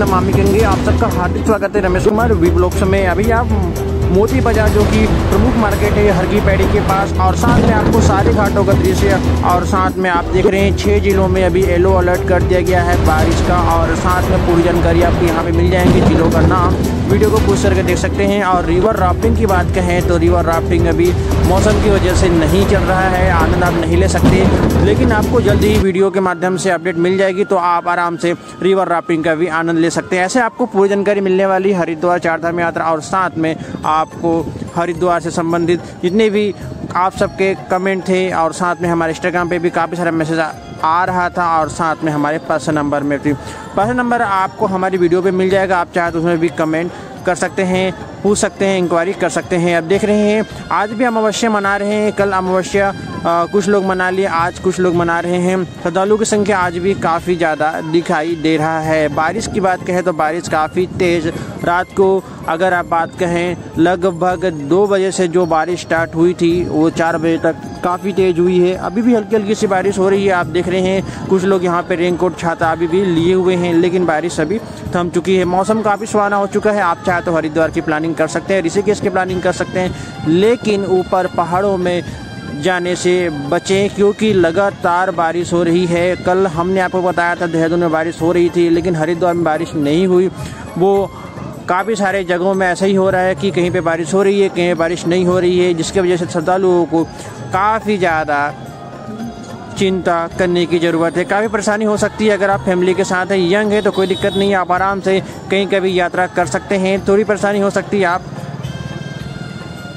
नमामि गंगे। आप सबका हार्दिक स्वागत है रमेश कुमार। वी ब्लॉक्स में अभी आप मोती बाज़ार जो कि प्रमुख मार्केट है हरकी पैड़ी के पास। और साथ में आपको सारे घाटों का दृश्य और साथ में आप देख रहे हैं छः जिलों में अभी येलो अलर्ट कर दिया गया है बारिश का। और साथ में पूरी जानकारी आपको यहाँ पर मिल जाएँगी जिलों का नाम। वीडियो को पूछ करके देख सकते हैं। और रिवर राफ्टिंग की बात कहें तो रिवर राफ्टिंग अभी मौसम की वजह से नहीं चल रहा है। आनंद आप नहीं ले सकते। लेकिन आपको जल्दी ही वीडियो के माध्यम से अपडेट मिल जाएगी तो आप आराम से रिवर राफ्टिंग का भी आनंद ले सकते हैं। ऐसे आपको पूरी जानकारी मिलने वाली हरिद्वार, चारधाम यात्रा और साथ में आपको हरिद्वार से संबंधित जितने भी आप सबके कमेंट थे और साथ में हमारे इंस्टाग्राम पे भी काफ़ी सारा मैसेज आ रहा था और साथ में हमारे पर्सन नंबर में भी। पर्सन नंबर आपको हमारी वीडियो पे मिल जाएगा, आप चाहे तो उसमें भी कमेंट कर सकते हैं। पूछ सकते हैं इंक्वायरी कर सकते हैं। अब देख रहे हैं, आज भी अमावस्या मना रहे हैं, कल अमावस्या कुछ लोग मना लिए, आज कुछ लोग मना रहे हैं। श्रद्धालुओं की संख्या आज भी काफ़ी ज़्यादा दिखाई दे रहा है। बारिश की बात कहें तो बारिश काफ़ी तेज़, रात को अगर आप बात कहें, लगभग दो बजे से जो बारिश स्टार्ट हुई थी, वो चार बजे तक काफ़ी तेज़ हुई है। अभी भी हल्की हल्की सी बारिश हो रही है, आप देख रहे हैं, कुछ लोग यहाँ पे रेनकोट छाता अभी भी लिए हुए हैं, लेकिन बारिश अभी थम चुकी है। मौसम काफ़ी सुहाना हो चुका है, आप चाहे तो हरिद्वार की प्लानिंग कर सकते हैं, ऋषिकेश की प्लानिंग कर सकते हैं, लेकिन ऊपर पहाड़ों में जाने से बचें, क्योंकि लगातार बारिश हो रही है। कल हमने आपको बताया था, देहरादून में बारिश हो रही थी, लेकिन हरिद्वार में बारिश नहीं हुई। वो काफ़ी सारे जगहों में ऐसा ही हो रहा है कि कहीं पे बारिश हो रही है, कहीं बारिश नहीं हो रही है, जिसकी वजह से श्रद्धालुओं को काफ़ी ज़्यादा चिंता करने की ज़रूरत है। काफ़ी परेशानी हो सकती है। अगर आप फैमिली के साथ हैं, यंग है तो कोई दिक्कत नहीं है आप आराम से कहीं कभी यात्रा कर सकते हैं। थोड़ी परेशानी हो सकती है, आप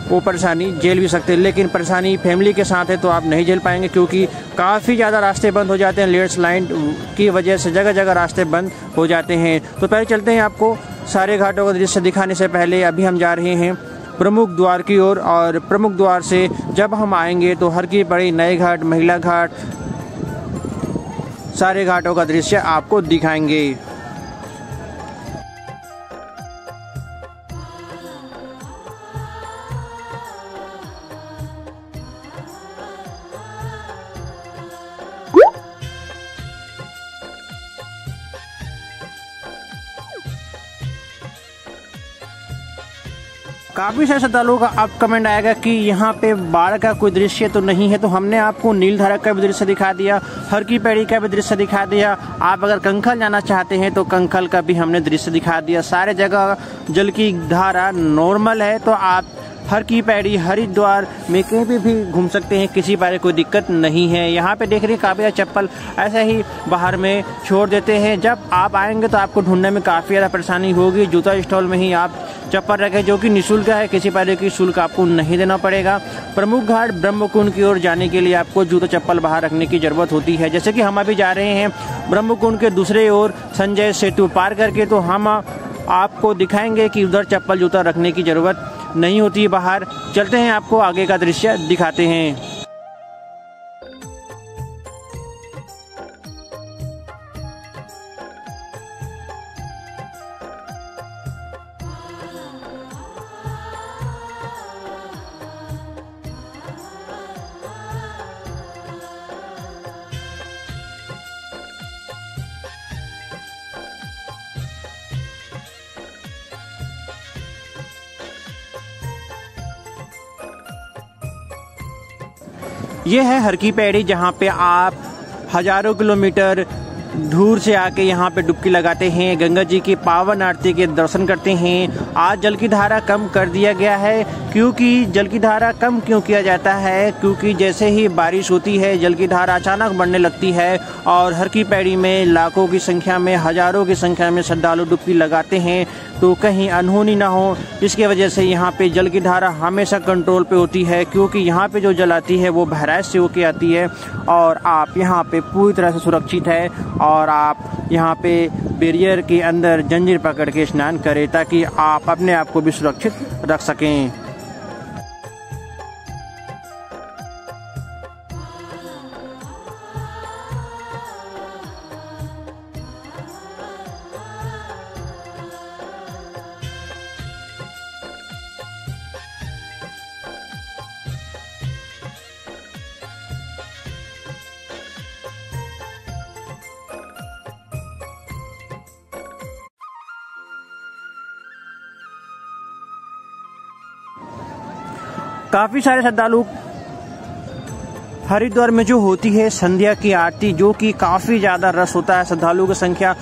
वो परेशानी झेल भी सकते हैं। लेकिन परेशानी फैमिली के साथ है तो आप नहीं झेल पाएँगे, क्योंकि काफ़ी ज़्यादा रास्ते बंद हो जाते हैं। लेट्स लाइन की वजह से जगह जगह रास्ते बंद हो जाते हैं। तो पहले चलते हैं आपको सारे घाटों का दृश्य दिखाने से पहले। अभी हम जा रहे हैं प्रमुख द्वार की ओर और, और प्रमुख द्वार से जब हम आएँगे तो हर की बड़ी नए घाट महिला घाट सारे घाटों का दृश्य आपको दिखाएँगे। काफ़ी सारे श्रद्धालुओं का अब कमेंट आएगा कि यहाँ पे बाढ़ का कोई दृश्य तो नहीं है तो हमने आपको नील धारक का भी दृश्य दिखा दिया हर की पैड़ी का भी दृश्य दिखा दिया। आप अगर कंखल जाना चाहते हैं तो कंखल का भी हमने दृश्य दिखा दिया। सारे जगह जल की धारा नॉर्मल है तो आप हर की पैड़ी हरिद्वार में कहीं भी भी घूम सकते हैं, किसी बारे कोई दिक्कत नहीं है। यहाँ पे देख रहे हैं काफ़ी ज़्यादा चप्पल ऐसे ही बाहर में छोड़ देते हैं। जब आप आएँगे तो आपको ढूँढने में काफ़ी ज़्यादा परेशानी होगी। जूता स्टॉल में ही आप चप्पल रखें, जो कि निःशुल्क है। किसी प्रकार की शुल्क आपको नहीं देना पड़ेगा। प्रमुख घाट ब्रह्मकुंड की ओर जाने के लिए आपको जूता चप्पल बाहर रखने की ज़रूरत होती है। जैसे कि हम अभी जा रहे हैं ब्रह्मकुंड के दूसरे ओर संजय सेतु पार करके तो हम आपको दिखाएँगे कि उधर चप्पल जूता रखने की ज़रूरत नहीं होती बाहर। चलते हैं आपको आगे का दृश्य दिखाते हैं। ये है हरकी पैड़ी जहाँ पे आप हज़ारों किलोमीटर दूर से आके यहाँ पे डुबकी लगाते हैं। गंगा जी की पावन आरती के दर्शन करते हैं। आज जल की धारा कम कर दिया गया है, क्योंकि जल की धारा कम क्यों किया जाता है? क्योंकि जैसे ही बारिश होती है, जल की धारा अचानक बढ़ने लगती है और हर की पैड़ी में, लाखों की संख्या में, हज़ारों की संख्या में श्रद्धालु डुबकी लगाते हैं तो कहीं अनहोनी ना हो। इसके वजह से यहाँ पे जल की धारा हमेशा कंट्रोल पे होती है, क्योंकि यहाँ पे जो जल आती है, वो बहराइश से होके आती है और आप यहाँ पे पूरी तरह से सुरक्षित है और आप यहाँ पे बैरियर के अंदर जंजीर पकड़ के स्नान करें ताकि आप अपने आप को भी सुरक्षित रख सकें। काफ़ी सारे श्रद्धालु हरिद्वार में जो होती है संध्या की आरती, जो कि काफ़ी ज़्यादा रस होता है, श्रद्धालुओं की संख्या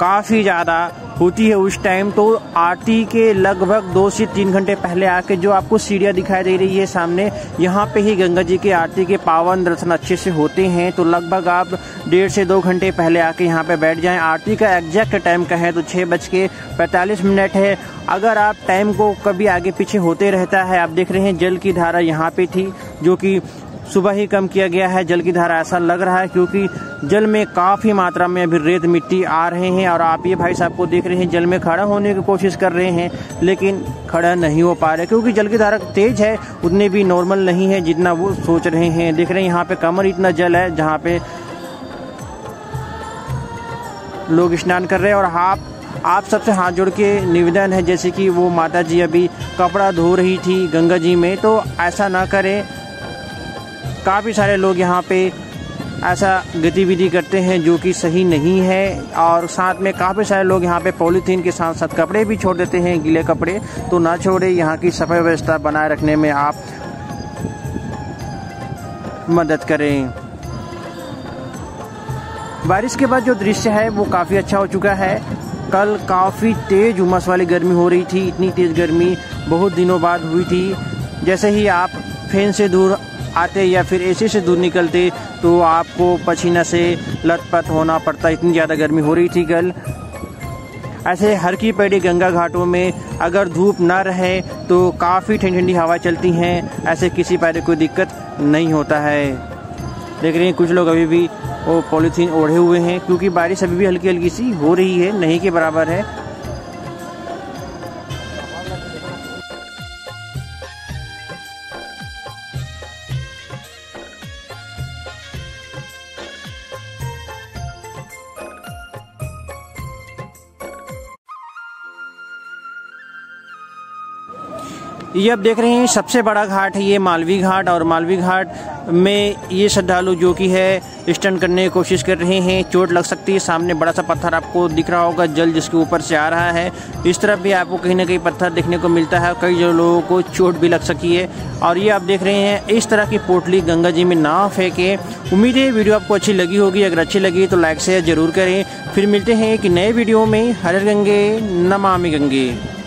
काफ़ी ज़्यादा होती है उस टाइम तो आरती के लगभग दो से तीन घंटे पहले आके जो आपको सीढ़ियाँ दिखाई दे रही है सामने, यहाँ पे ही गंगा जी के आरती के पावन दर्शन अच्छे से होते हैं। तो लगभग आप डेढ़ से दो घंटे पहले आके यहाँ पे बैठ जाएँ। आरती का एग्जैक्ट टाइम का है तो छः बज के पैंतालीस मिनट है। अगर आप टाइम को कभी आगे पीछे होते रहता है, आप देख रहे हैं जल की धारा यहाँ पे थी, जो कि सुबह ही कम किया गया है। जल की धारा ऐसा लग रहा है क्योंकि जल में काफ़ी मात्रा में अभी रेत मिट्टी आ रहे हैं और आप ये भाई साहब को देख रहे हैं, जल में खड़ा होने की कोशिश कर रहे हैं, लेकिन खड़ा नहीं हो पा रहे। क्योंकि जल की धारा तेज है, उतने भी नॉर्मल नहीं है जितना वो सोच रहे हैं। देख रहे हैं, यहाँ पे कमर इतना जल है, जहाँ पे लोग स्नान कर रहे हैं और आप आप सबसे हाथ जोड़ के निवेदन है, जैसे कि वो माता जी अभी कपड़ा धो रही थी गंगा जी में तो ऐसा ना करें। काफ़ी सारे लोग यहाँ पे ऐसा गतिविधि करते हैं जो कि सही नहीं है और साथ में काफ़ी सारे लोग यहाँ पे पॉलीथीन के साथ साथ कपड़े भी छोड़ देते हैं, गीले कपड़े। तो ना छोड़े, यहाँ की सफ़ाई व्यवस्था बनाए रखने में आप मदद करें। बारिश के बाद जो दृश्य है, वो काफ़ी अच्छा हो चुका है। कल काफ़ी तेज़ उमस वाली गर्मी हो रही थी, इतनी तेज़ गर्मी बहुत दिनों बाद हुई थी। जैसे ही आप फ़ैन से दूर आते या फिर एसी से दूर निकलते तो आपको पसीना से लथपथ होना पड़ता, इतनी ज़्यादा गर्मी हो रही थी कल। ऐसे हर की पेड़ी गंगा घाटों में अगर धूप ना रहे तो काफ़ी ठंडी ठंडी हवा चलती हैं, ऐसे किसी पैर कोई दिक्कत नहीं होता है। देख रहे हैं, कुछ लोग अभी भी वो पॉलीथीन ओढ़े हुए हैं, क्योंकि बारिश अभी भी हल्की हल्की सी हो रही है, नहीं के बराबर है। ये आप देख रहे हैं, सबसे बड़ा घाट है ये मालवी घाट और मालवी घाट में ये श्रद्धालु जो कि है स्टंट करने की कोशिश कर रहे हैं। चोट लग सकती है, सामने बड़ा सा पत्थर आपको दिख रहा होगा, जल जिसके ऊपर से आ रहा है। इस तरफ़ भी आपको कहीं ना कहीं पत्थर देखने को मिलता है, कई लोगों को चोट भी लग सकी है। और ये आप देख रहे हैं, इस तरह की पोटली गंगा जी में ना फेंके। उम्मीद है, वीडियो आपको अच्छी लगी होगी। अगर अच्छी लगी तो लाइक शेयर ज़रूर करें। फिर मिलते हैं एक नए वीडियो में। हर गंगे नमामि गंगे।